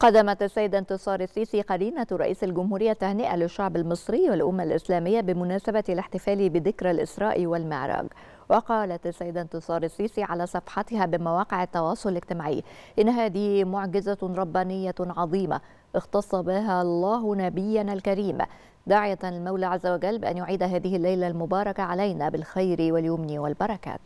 قدمت السيدة انتصار السيسي قرينة رئيس الجمهورية تهنئة للشعب المصري والأمة الإسلامية بمناسبة الاحتفال بذكرى الإسراء والمعراج. وقالت السيدة انتصار السيسي على صفحتها بمواقع التواصل الاجتماعي إن هذه معجزة ربانية عظيمة اختص بها الله نبينا الكريم. داعية المولى عز وجل بأن يعيد هذه الليلة المباركة علينا بالخير واليمن والبركات.